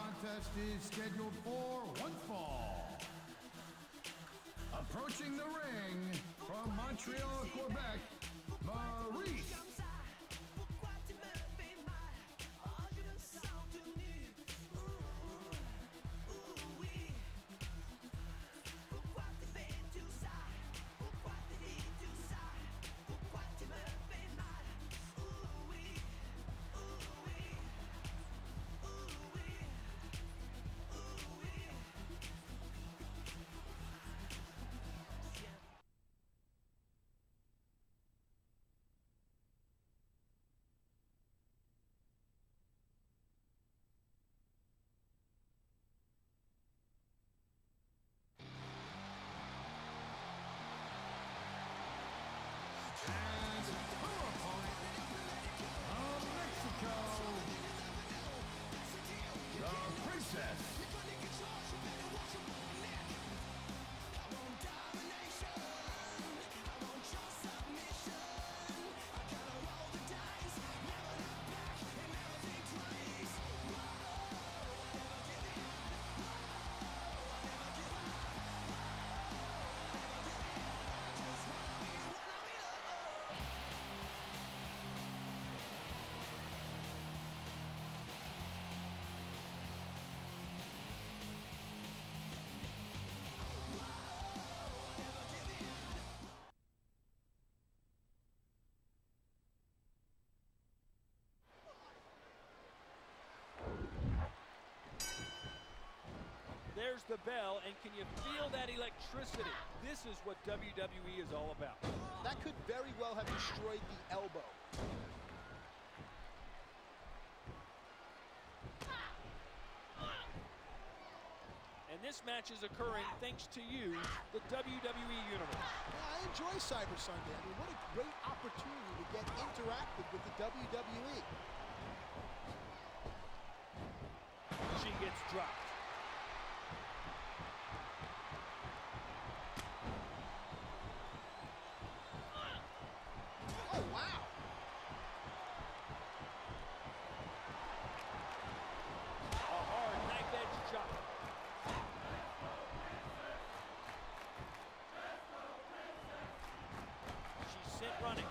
contest is scheduled for one fall. Approaching the ring from Montreal, Quebec, There's the bell, and can you feel that electricity? This is what WWE is all about. That could very well have destroyed the elbow. And this match is occurring thanks to you, the WWE Universe. Yeah, I enjoy Cyber Sunday. I mean, what a great opportunity to get interactive with the. WWE. She gets dropped. Oh, wow. A hard knife edge chop. She's sent running.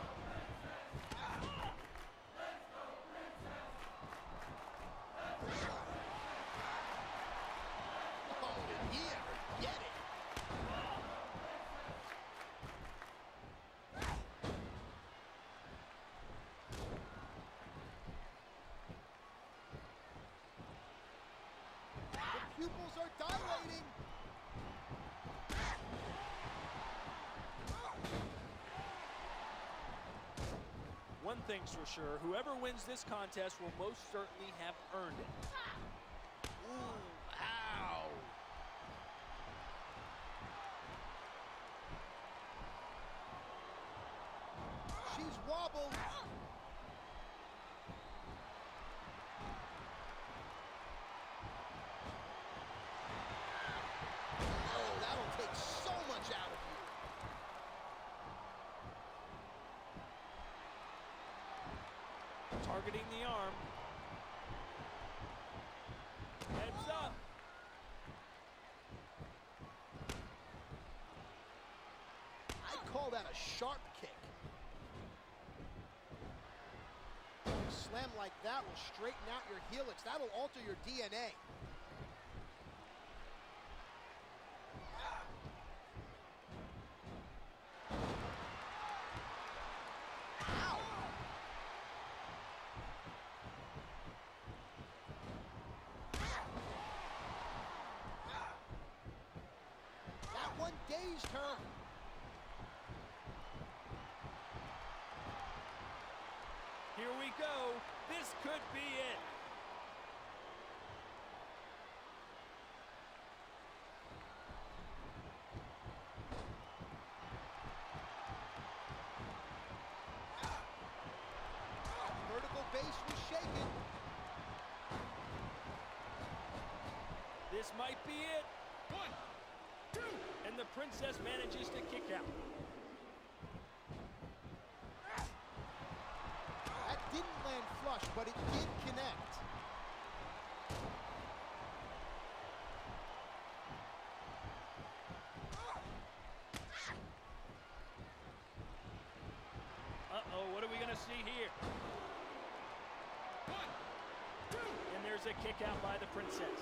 Oh, yeah. Get it. The pupils are dilating. One thing's for sure, whoever wins this contest will most certainly have earned it. Ooh, ow. She's wobbled. Oh, that'll take so much out of you. Targeting the arm. Heads up. I'd call that a sharp kick. A slam like that will straighten out your helix. That'll alter your DNA. Ow! That dazed her. Here we go. This could be it. Vertical base was shaken. This might be it. One, two and the Princess manages to kick out. That didn't land flush, but it did connect. Uh-oh, what are we going to see here? One, two. And there's a kick out by the Princess.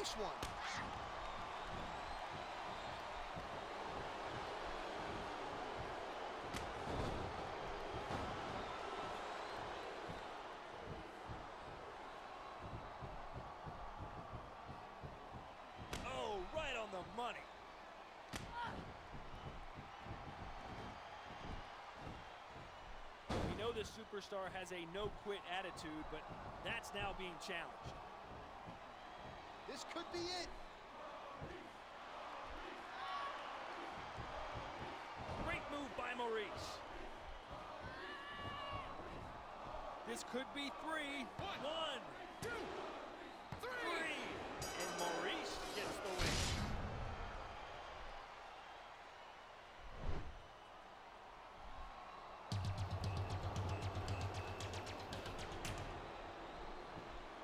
Nice one. Oh, right on the money. We know this superstar has a no-quit attitude, but that's now being challenged. This could be it. Great move by Maryse. This could be three. One, two, three. And Maryse gets the win.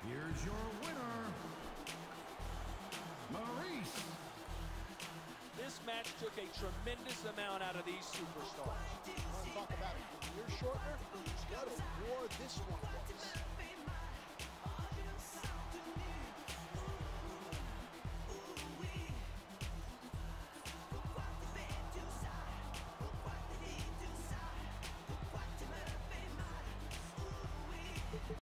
Here's your match took a tremendous amount out of these superstars. Want to talk about a shortener? What a war this one